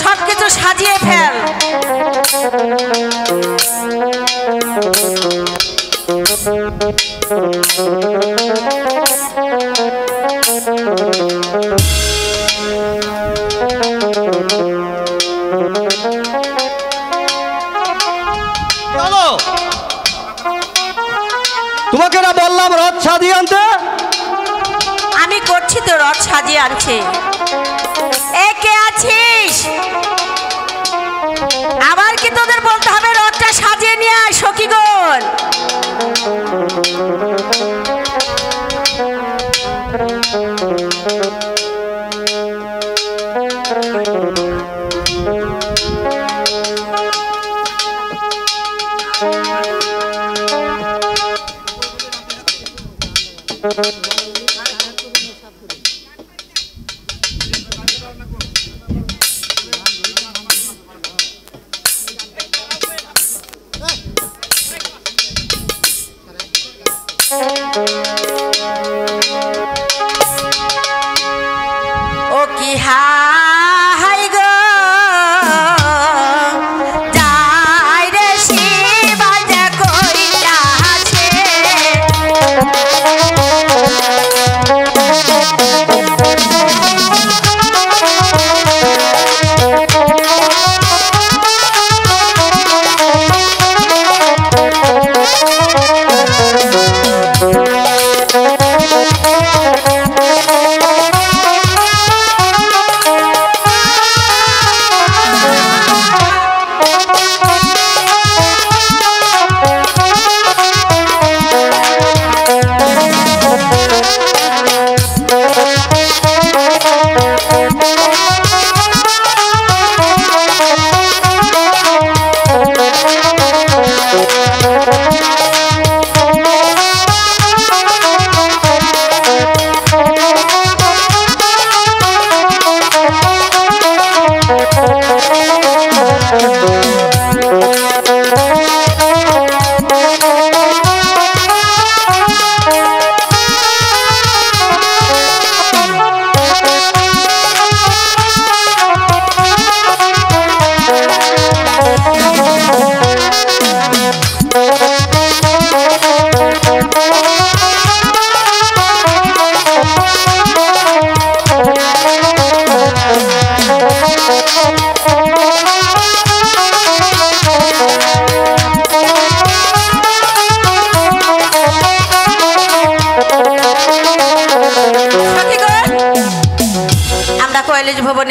সব কিছু সাজিয়ে ফেল। তোমাকে না বললাম রথ সাজিয়ে আনতে? আমি করছি তো রথ সাজিয়ে আনছি। এ কে আছিস?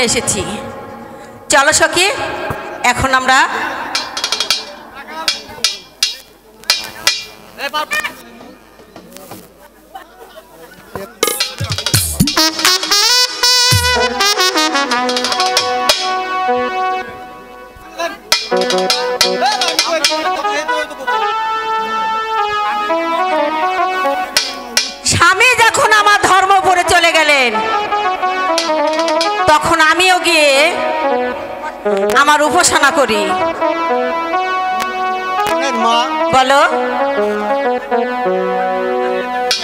এসেছি। চলো সখী এখন আমরা তখন আমিও গিয়ে আমার উপাসনা করি। মা। বলো।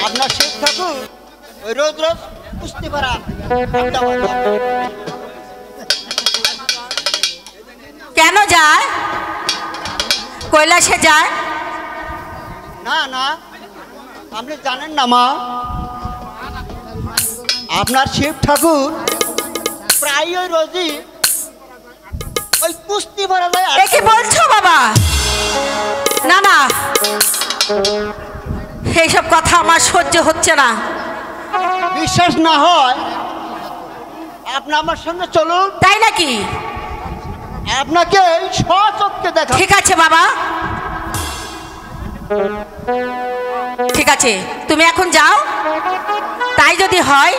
আপনার শেখ ঠাকুর ওই রোজ রোজ বুঝতে পারা কেন যায়? কৈলাসে যায়? না না। আপনি জানেন না মা। আপনার শিব ঠাকুর প্রায় রোজই ওই কুস্তি ভরা যায় এ কি বলছো বাবা? না না। এইসব কথা আমার সহ্য হচ্ছে না। বিশ্বাস না হয় আপনি আমার সঙ্গে চলুন। তাই নাকি? আপনাকে সচক্ষে দেখা ঠিক আছে বাবা। ঠিক আছে তুমি এখন যাও। তাই যদি হয়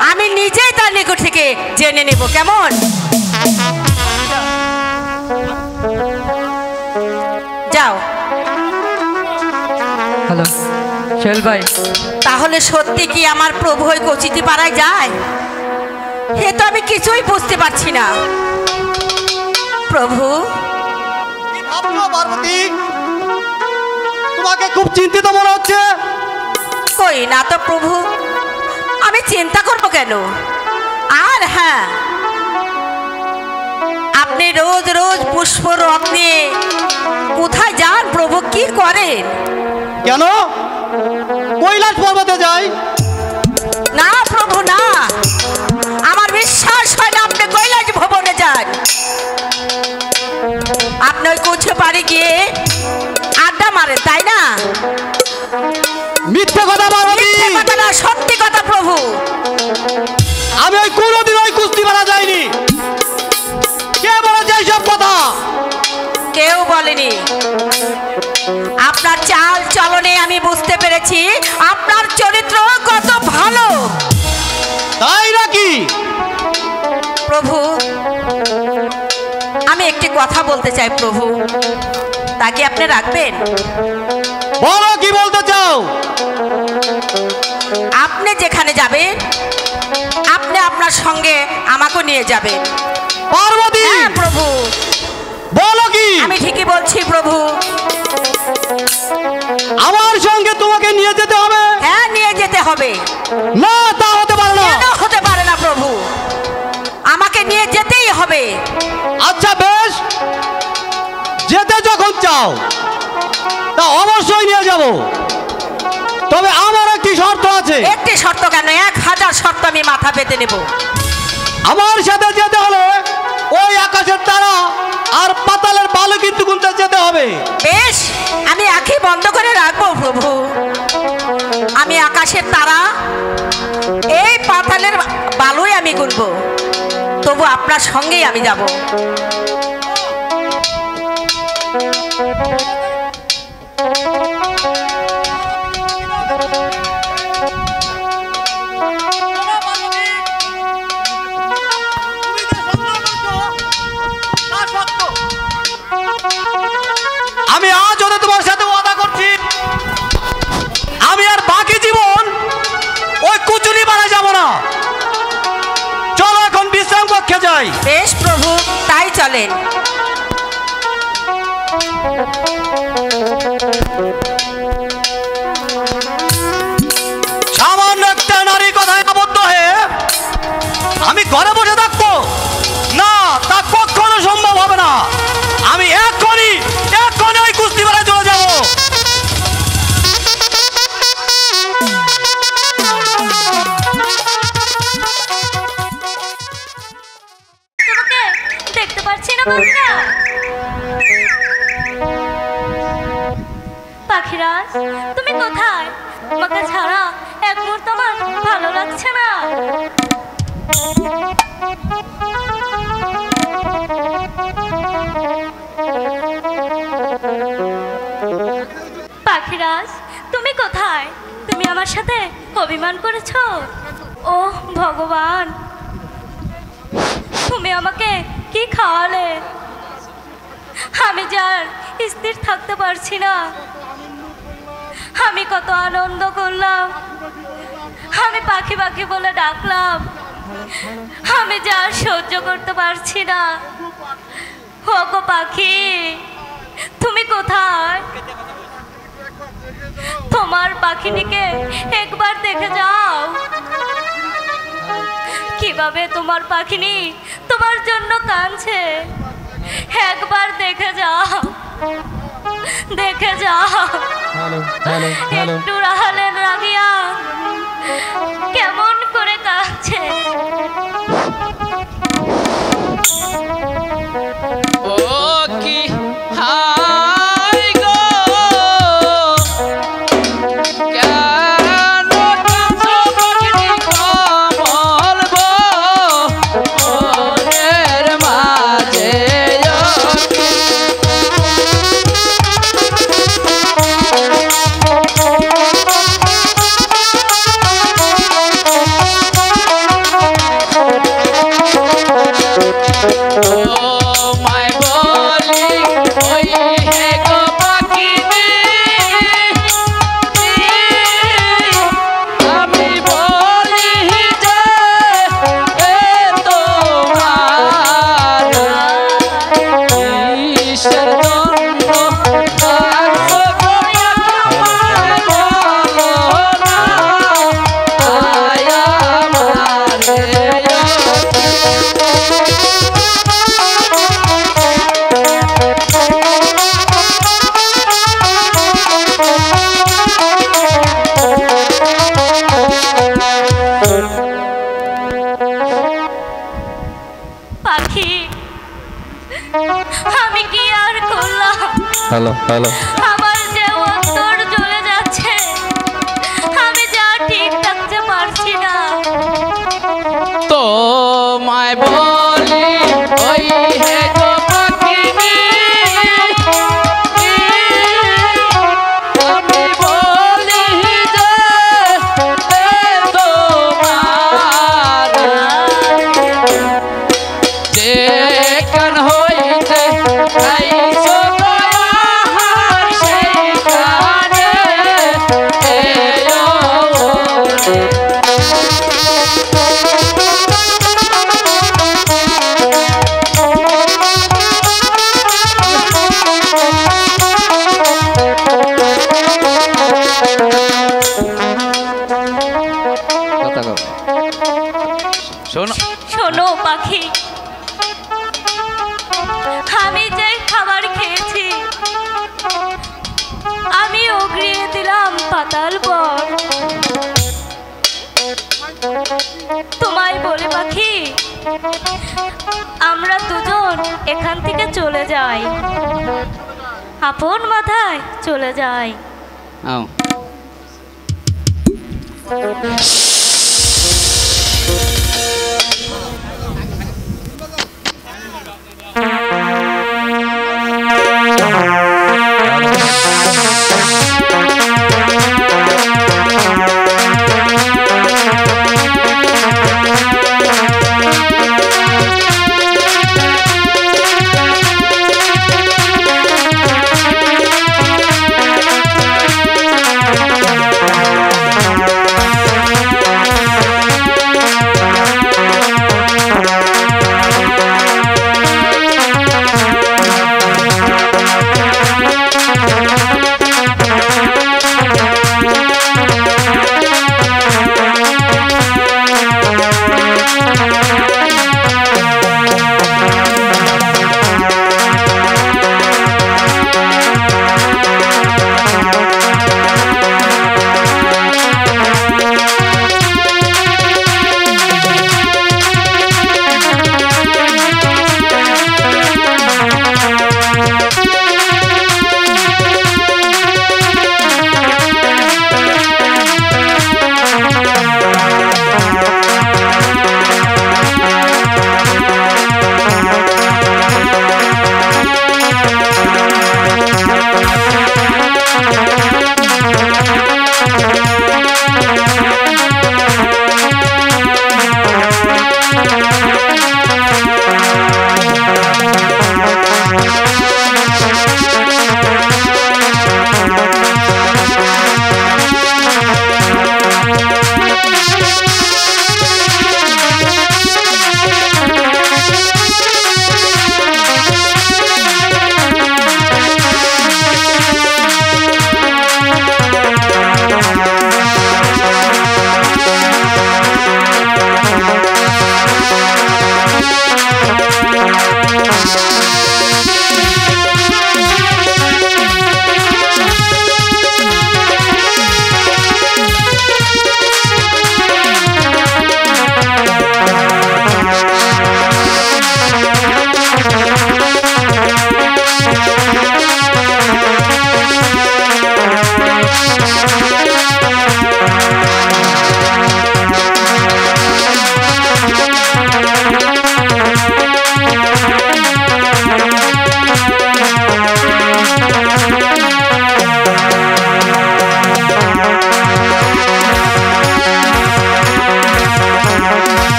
আমি নিজেই তার নিকট থেকে জেনে নেব কেমন? যাও। হ্যালো চল ভাই। তাহলে সত্যি কি আমার প্রভু ওই কচিটি পাড়ায় যায়? এ তো আমি কিছুই বুঝতে পারছি না। প্রভু? পার্বতী? তোমাকে খুব চিন্তিত মনে হচ্ছে। কই না তো প্রভু? চিন্তা করব কেন? আর হ্যাঁ আপনি রোজ রোজ পুষ্প রথ নিয়ে কোথায় যান প্রভু? কি করেন? কেন? কৈলাস পর্বতে যাই। না প্রভু না। আমার বিশ্বাস হয় না আপনি কৈলাস ভবনে যান। আপনি ওই কুছে পাড়ে গিয়ে আড্ডা মারেন তাই না? মিথ্যে কথা মিথ্যে কথা না সত্যি কথা প্রভু। আমি ওই কোনোদিন ওই কুস্তি মারা যাইনি। কে বলেছে এইসব কথা? কেউ বলেনি। আপনার চাল চলনে আমি বুঝতে পেরেছি আপনার চরিত্র কত ভালো। তাই নাকি? প্রভু আমি একটি কথা বলতে চাই প্রভু। তাকে আপনি রাখবেন? বলো কি বলতে চাও? যেখানে যাবেন আপনি আপনার সঙ্গে আমাকে নিয়ে যাবেন। পার্বতী! হ্যাঁ প্রভু। বলো কি? আমি ঠিকই বলছি প্রভু। আমার সঙ্গে তোমাকে নিয়ে যেতে হবে। হ্যাঁ নিয়ে যেতে হবে। না তা হতে পারে না। হতে পারে না প্রভু? আমাকে নিয়ে যেতেই হবে। আচ্ছা বেশ। যেতে যখন চাও তা অবশ্যই নিয়ে যাব। তবে আমার একটি শর্ত আছে। একটি শর্ত কেন? এক হাজার শর্ত আমি মাথা পেতে নেব। আমার সাথে যেতে হলে ওই আকাশের তারা আর পাতালের বালু কিন্তু গুনতে যেতে হবে। বেশ আমি আঁখি বন্ধ করে রাখব প্রভু। আমি আকাশের তারা এই পাতালের বালুই আমি গুনবো। তবু আপনার সঙ্গেই আমি যাব। বিশ্রাম বেশ প্রভু তাই চলেন অভিমান করেছ? ও ভগবান। তুমি আমাকে কি খাওয়ালে? আমি যার স্থির থাকতে পারছি না। আমি কত আনন্দ করলাম। আমি পাখি পাখি বলে ডাকলাম। আমি যার সহ্য করতে পারছি না। ওগো পাখি, তুমি কোথায়? তোমার পাখিটিকে একবার দেখে যাও। কীভাবে তোমার পাখিনি তোমার জন্য কাঁদছে? একবার দেখে যাও। দেখে যাও। একটু রাহালে রাগিয়া কেমন করে কাঁদছে? হ্যালো আমার যে চলে যাচ্ছে আমি যা না। তো মায় আমরা দুজন এখান থেকে চলে যাই আপন মাথায় চলে যাই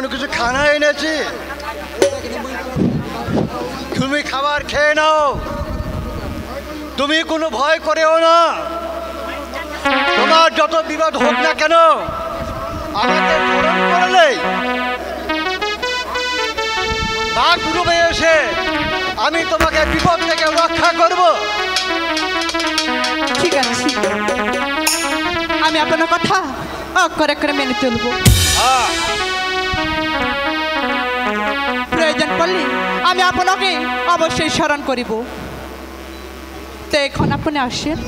কোনো কিছু খানা এনেছি। তুমি খাবার খেয়ে নাও। তুমি কোনো ভয় করেও না। তোমার যত বিবাদ হোক না কেন আমাকে এসে আমি তোমাকে বিপদ থেকে রক্ষা করব। ঠিক আছে আমি আপনার কথা করে করে মেনে চলবো। হ্যাঁ। প্রয়োজন পড়লে আমি আপনাকে অবশ্যই স্মরণ করিব। তো এখন আপনি আসেন।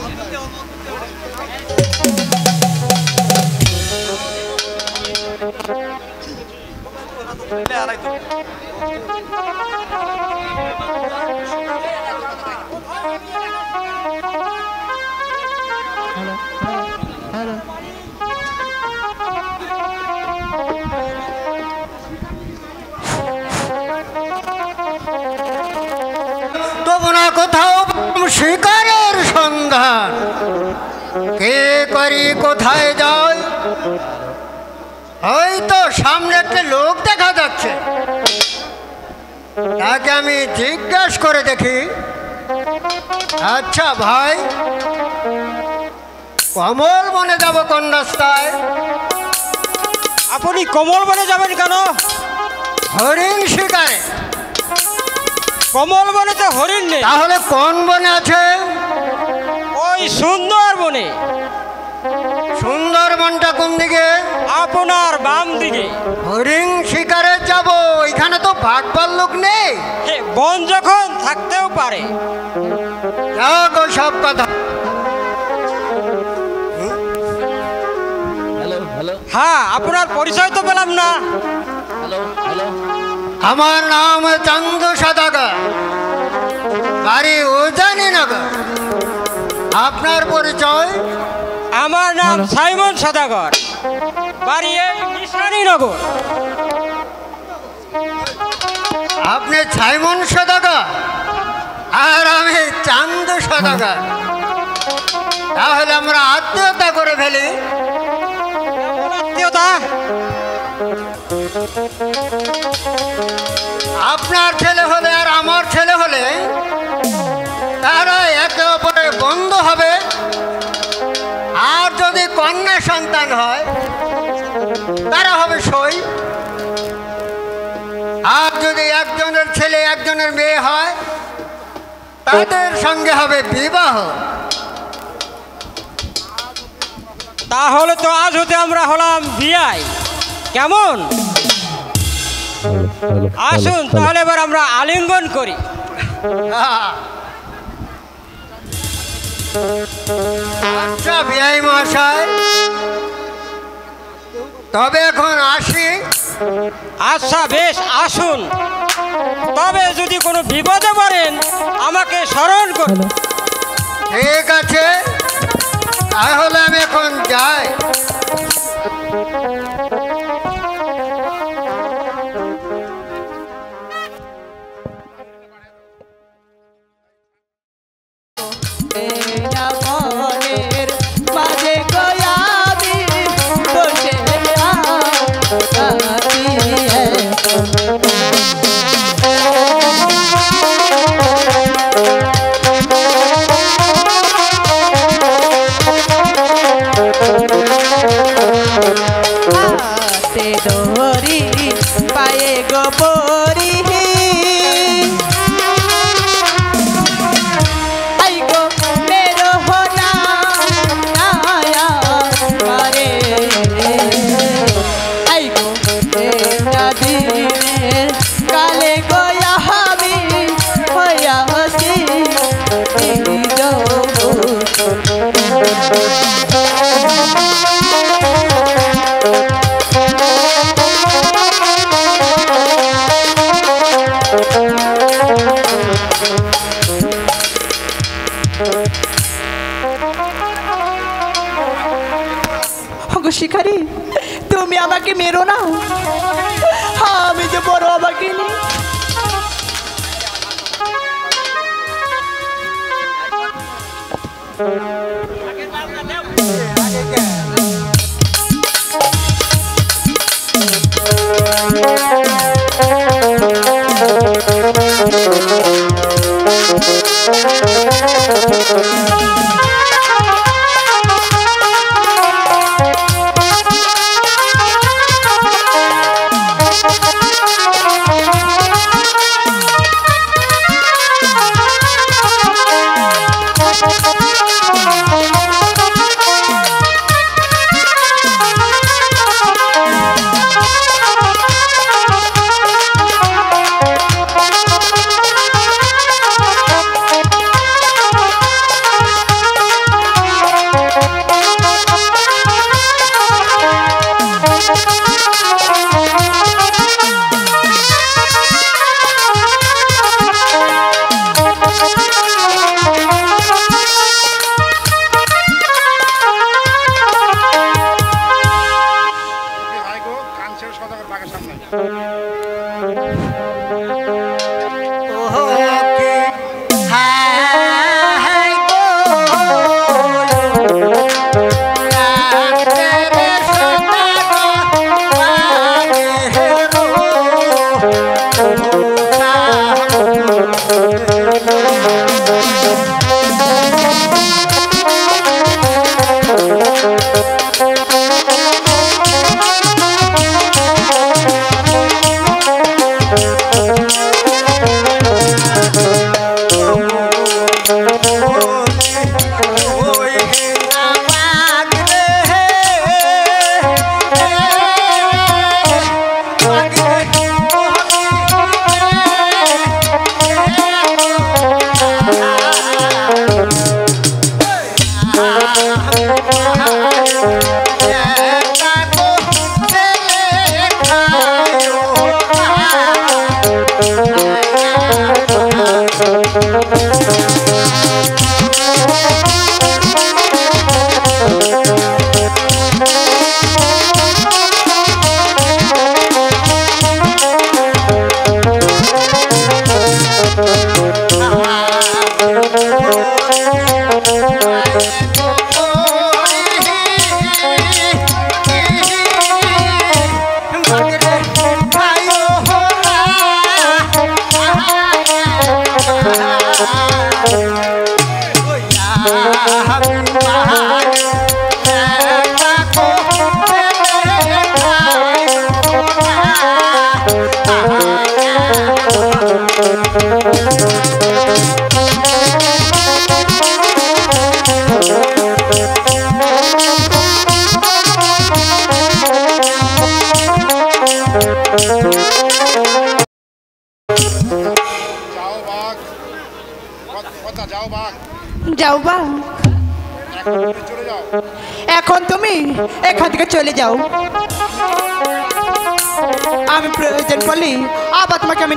কোথাও শিকারের সন্ধান? কে করি কোথায় যায় ওই তো সামনে একটা লোক দেখা যাচ্ছে। তাকে আমি জিজ্ঞাসা করে দেখি। আচ্ছা ভাই কমল মনে যাব কোন রাস্তায়? আপনি কমল বনে যাবেন কেন? হরিণ শিকারে। কমল বনে তো হরিণ নেই। তাহলে কোন বনে আছে? ওই সুন্দর বনে। সুন্দরবনটা কোন দিকে? আপনার বাম দিকে। হরিণ শিকারে যাব ওইখানে তো ভাগ লোক নেই। বন যখন থাকতেও পারে। সব কথা। হ্যাঁ আপনার পরিচয় তো পেলাম না। আমার নাম চন্দ্র সদাগর। বাড়ি উজানি নগর। আপনার পরিচয়? আমার নাম সাইমন সদাগর। বাড়ি এই নিশানীনগর আপনি ছাইমন সদাগর? আর আমি চান্দ সদাগর। তাহলে আমরা আত্মীয়তা করে ফেলি। আত্মীয়তা? আপনার ছেলে হলে আর আমার ছেলে হলে তারা একে অপরে বন্ধু হবে। আর যদি কন্যা সন্তান হয়, তারা হবে সই। আর যদি একজনের ছেলে একজনের মেয়ে হয়, তাদের সঙ্গে হবে বিবাহ। তাহলে তো আজ হতে আমরা হলাম বিয়াই। কেমন? আসুন তাহলে এবার আমরা আলিঙ্গন করি। আচ্ছা বিআই মহাশয় তবে এখন আসি। আচ্ছা বেশ আসুন। তবে যদি কোনো বিপদে পড়েন আমাকে স্মরণ করুন। ঠিক আছে তাহলে আমি এখন যাই। শিখারি তুমি আমাকে মেরো না। হ্যাঁ, আমি যে বড় আমাকে Thank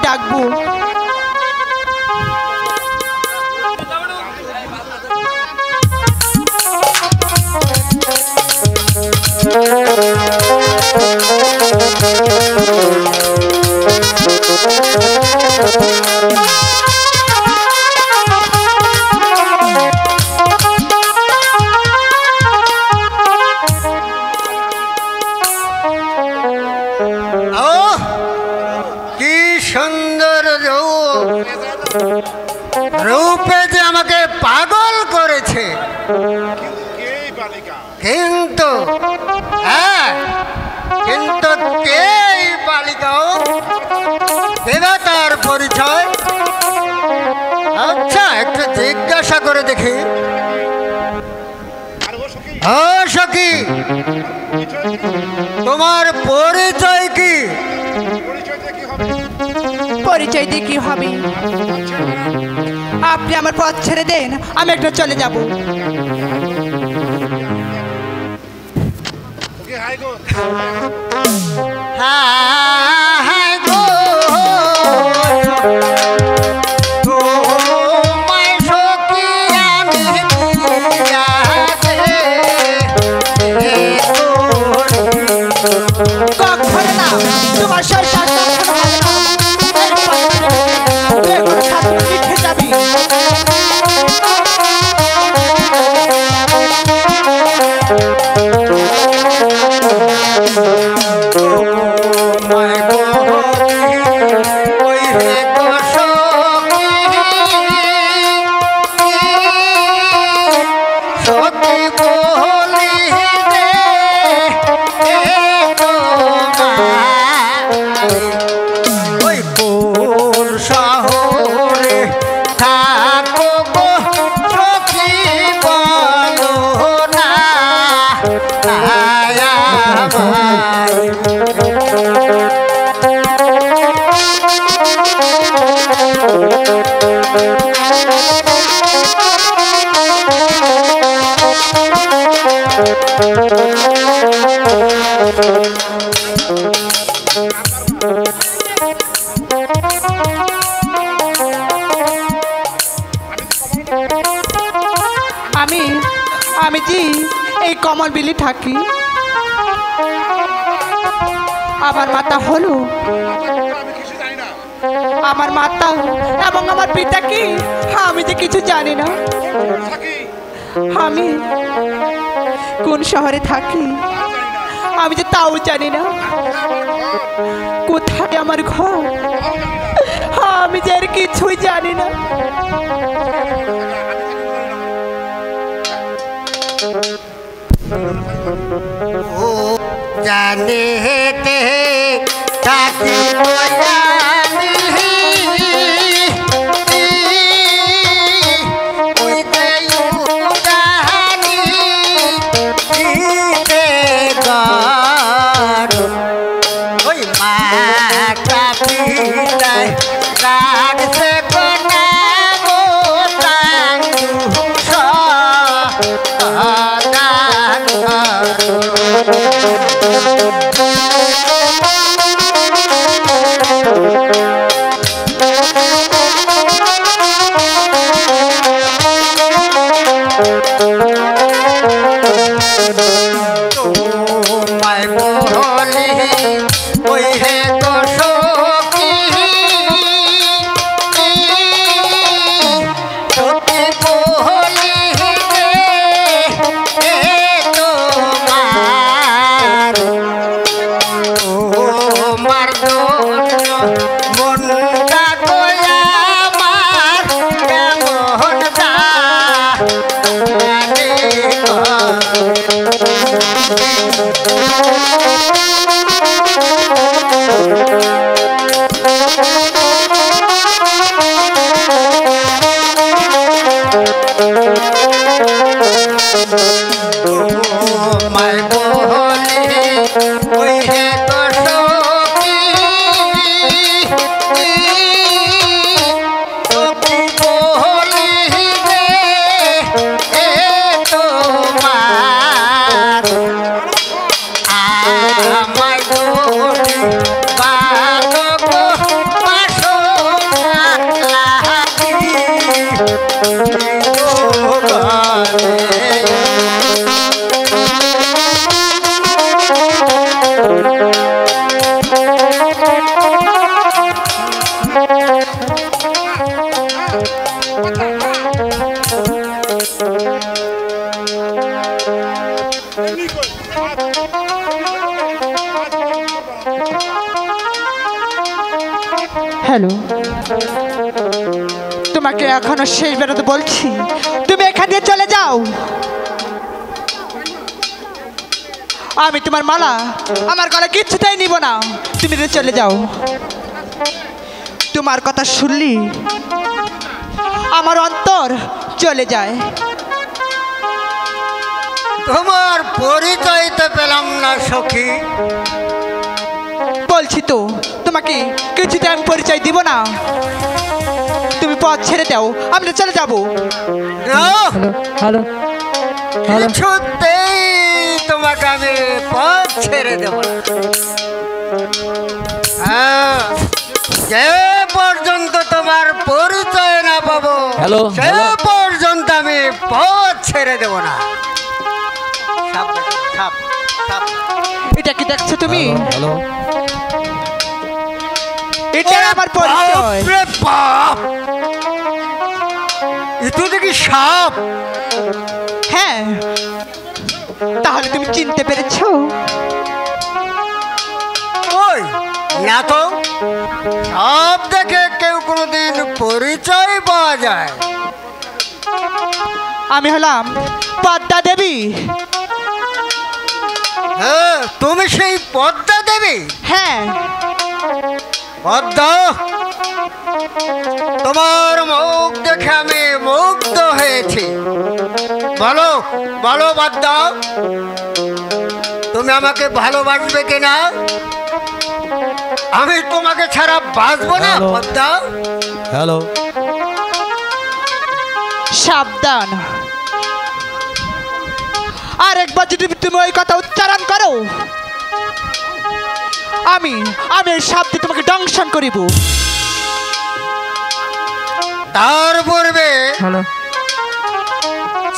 Dagbu. তোমার পরিচয় কি? পরিচয় দিয়ে কি হবে? আপনি আমার পথ ছেড়ে দেন আমি একটু চলে যাব। হ্যাঁ বুঝি এই কমল বিলি থাকি। আমার মাতা হলো। আমার মাতা এবং আমার পিতা কি? আমি যে কিছু জানি না। আমি কোন শহরে থাকি? আমি যে তাও জানি না। কোথায় আমার ঘর? আমি যে আর কিছুই জানি না। ও জানে তে তাকে জানি উইতে উদানি দিতে সদাগর তোমায় হ্যালো। তোমাকে এখনও শেষ বেরোতে বলছি। তুমি এখান দিয়ে চলে যাও। আমি তোমার মালা, আমার গলা কিচ্ছুটাই নিব না। তুমি চলে যাও। তোমার কথা শুনলি, আমার অন্তর চলে যায়। তোমার পরিচয় তো পেলাম না, সখী। বলছি তো তোমাকে কিছুতে আমি পরিচয় দিব না? তুমি পথ ছেড়ে দাও আমি চলে যাব। হ্যালো তোমাকে আমি পথ ছেড়ে দেব হ্যাঁ, যে পর্যন্ত তোমার পরিচয় না পাবো হ্যালো, সে পর্যন্ত আমি পথ ছেড়ে দেব না। এটা কি দেখছ তুমি? হ্যালো। এটা আমার পরিচয়। বাপ! দেখি সাপ। হ্যাঁ তাহলে তুমি চিনতে পেরেছ। ওই না তো সব দেখে কেউ কোনোদিন পরিচয় পাওয়া যায়। আমি হলাম পদ্মা দেবী। হ্যাঁ তুমি সেই পদ্মা দেবী? হ্যাঁ। পদ্মা তোমার মুখ দেখে আমি মুগ্ধ হয়েছি। বলো বলো পদ্মা তুমি আমাকে ভালোবাসবে কিনা? আমি তোমাকে ছাড়া বাঁচবো না। পদ্মা হ্যালো সাবধান। আর একবার যদি তুমি ওই কথা উচ্চারণ করো। আমি আমি এই শব্দে তোমাকে ডংশন করিব। তার পূর্বে হ্যালো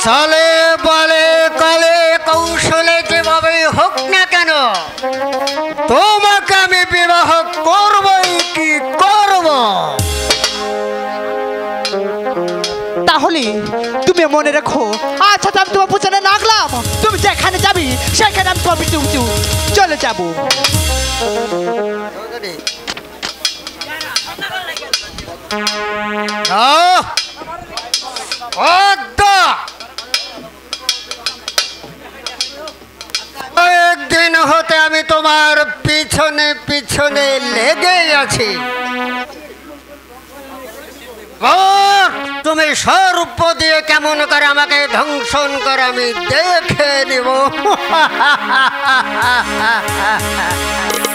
চলে বলে কলে কৌশলে যেভাবে হোক না কেন তোমাকে আমি বিবাহ করবই কি করব? তাহলে তুমি মনে রাখো আচ্ছা আমি তোমার পুজনে লাগলাম তুমি যেখানে যাবে সেখানে আমি পিছু পিছু চলে যাব! কয়েকদিন হতে আমি তোমার পিছনে পিছনে লেগে আছি। তুমি স্বরূপ দিয়ে কেমন করে আমাকে ধ্বংসন করে আমি দেখে নিব।